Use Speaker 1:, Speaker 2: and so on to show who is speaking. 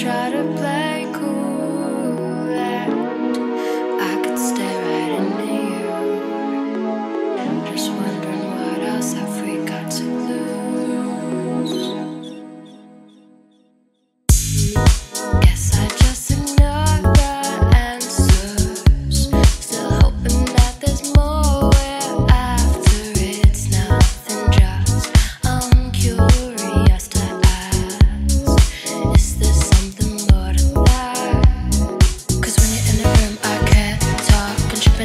Speaker 1: try to play cool and I could right into you. Just wondering what else have we got to lose.